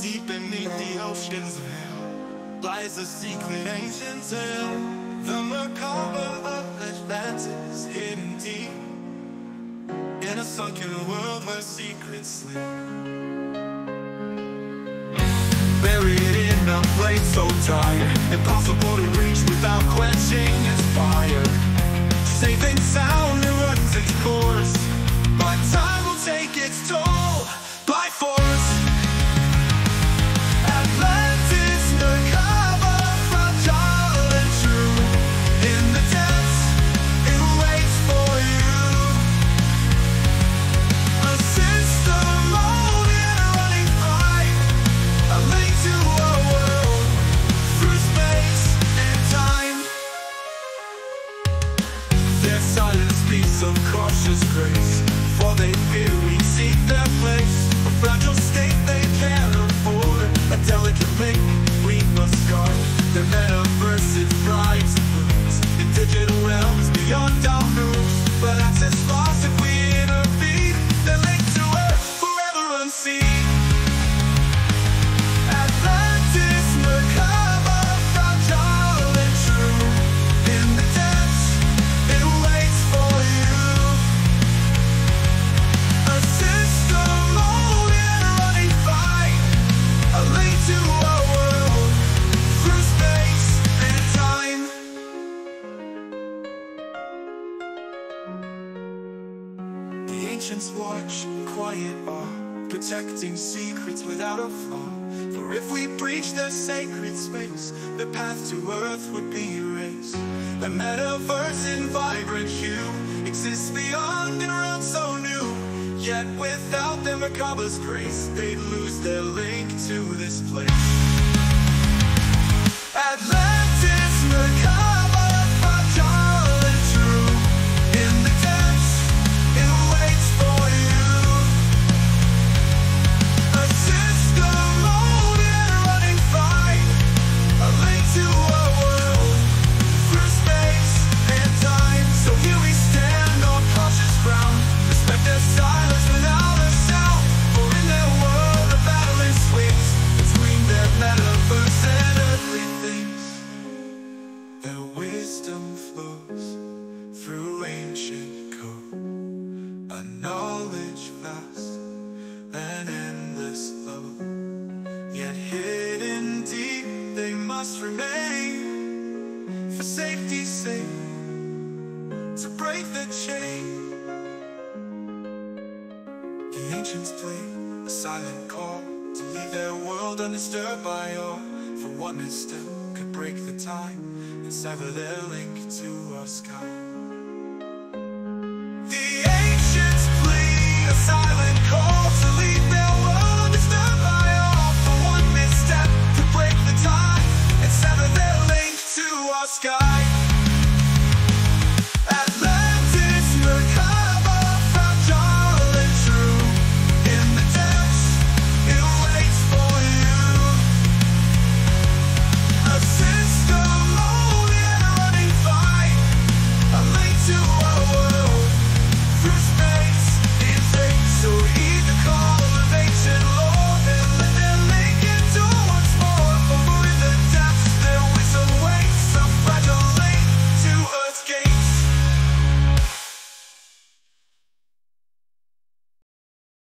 Deep beneath the ocean's veil lies a secret ancient tale. The Merkaba of Atlantis, hidden deep in a sunken world where secrets sleep. Buried in a place so tight, impossible to reach without quenching its fire. Safe and Their silence speaks of cautious grace, for they fear we seek their place. A fragile state they can't afford, a delicate link we must guard. Their metaverse is bright and in digital realms beyond our ancients watch, quiet awe, protecting secrets without a flaw. For if we breach their sacred space, the path to earth would be erased. The metaverse in vibrant hue exists beyond and around so new. Yet without their Merkaba's grace, they'd lose their link to this place. Atlantis, Merkaba, must remain for safety's sake to break the chain. The ancients played a silent call to leave their world undisturbed by awe. For one misstep could break the time and sever their link to our sky.